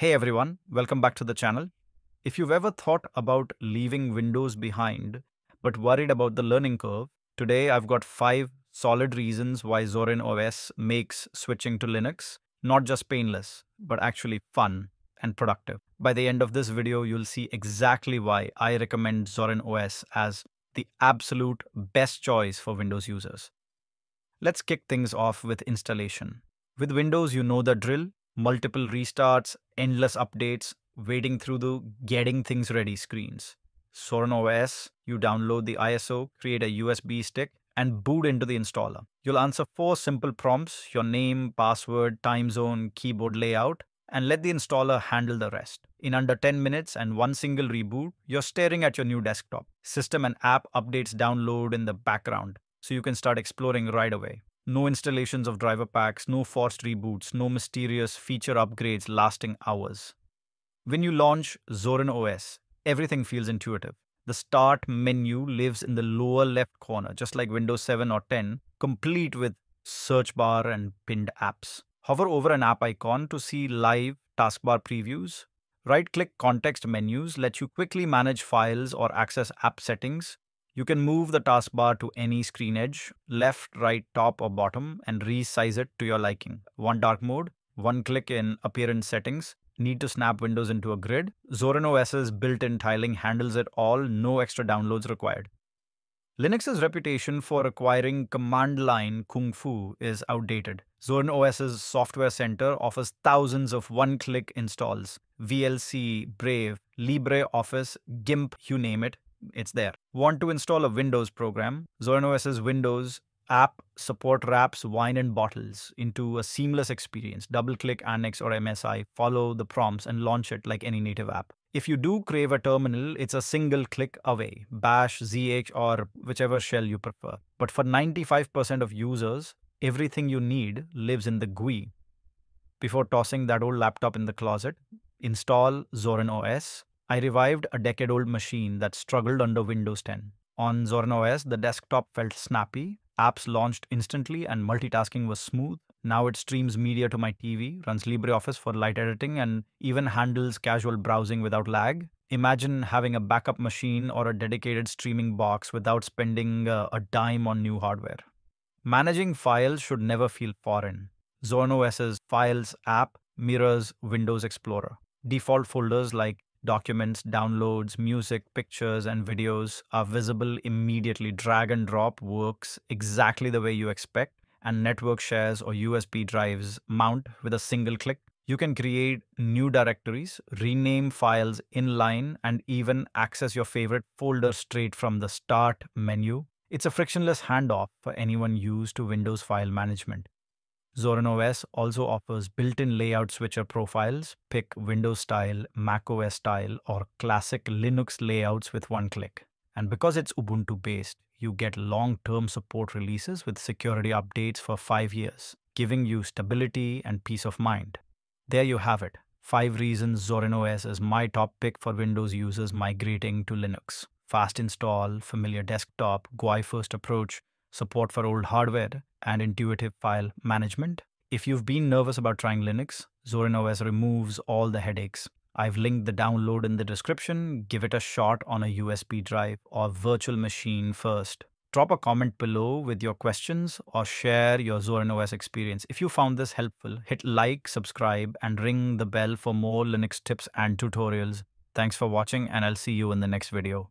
Hey everyone, welcome back to the channel. If you've ever thought about leaving Windows behind but worried about the learning curve, today I've got five solid reasons why Zorin OS makes switching to Linux not just painless, but actually fun and productive. By the end of this video, you'll see exactly why I recommend Zorin OS as the absolute best choice for Windows users. Let's kick things off with installation. With Windows, you know the drill multiple restarts, endless updates, waiting through the getting things ready screens. Zorin OS, you download the ISO, create a USB stick, and boot into the installer. You'll answer four simple prompts your name, password, time zone, keyboard layout, and let the installer handle the rest. In under 10 minutes and one single reboot, you're staring at your new desktop. System and app updates download in the background, so you can start exploring right away. No installations of driver packs, no forced reboots, no mysterious feature upgrades lasting hours. When you launch Zorin OS, everything feels intuitive. The start menu lives in the lower left corner, just like Windows 7 or 10, complete with search bar and pinned apps. Hover over an app icon to see live taskbar previews. Right click context menus let you quickly manage files or access app settings you can move the taskbar to any screen edge, left, right, top, or bottom, and resize it to your liking. One dark mode, one click in appearance settings, need to snap windows into a grid. Zorin OS's built-in tiling handles it all, no extra downloads required. Linux's reputation for acquiring command line kung fu is outdated. Zorin OS's Software Center offers thousands of one-click installs. VLC, Brave, LibreOffice, GIMP, you name it, it's there. Want to install a Windows program? Zorin OS's Windows app support wraps wine and bottles into a seamless experience. Double click an EXE or MSI, follow the prompts, and launch it like any native app. If you do crave a terminal, it's a single click away Bash, Zsh, or whichever shell you prefer. But for 95% of users, everything you need lives in the GUI. Before tossing that old laptop in the closet, install Zorin OS, I revived a decade-old machine that struggled under Windows 10. On Zorin OS, the desktop felt snappy, apps launched instantly, and multitasking was smooth. Now it streams media to my TV, runs LibreOffice for light editing, and even handles casual browsing without lag. Imagine having a backup machine or a dedicated streaming box without spending uh, a dime on new hardware. Managing files should never feel foreign. Zorin OS's Files app mirrors Windows Explorer. Default folders like Documents, downloads, music, pictures, and videos are visible immediately. Drag and drop works exactly the way you expect, and network shares or USB drives mount with a single click. You can create new directories, rename files inline, and even access your favorite folder straight from the Start menu. It's a frictionless handoff for anyone used to Windows file management. Zorin OS also offers built-in layout switcher profiles, pick Windows style, Mac OS style, or classic Linux layouts with one click. And because it's Ubuntu based, you get long-term support releases with security updates for five years, giving you stability and peace of mind. There you have it. Five reasons Zorin OS is my top pick for Windows users migrating to Linux. Fast install, familiar desktop, GUI first approach, support for old hardware, and intuitive file management. If you've been nervous about trying Linux, Zorin OS removes all the headaches. I've linked the download in the description. Give it a shot on a USB drive or virtual machine first. Drop a comment below with your questions or share your Zorin OS experience. If you found this helpful, hit like, subscribe, and ring the bell for more Linux tips and tutorials. Thanks for watching, and I'll see you in the next video.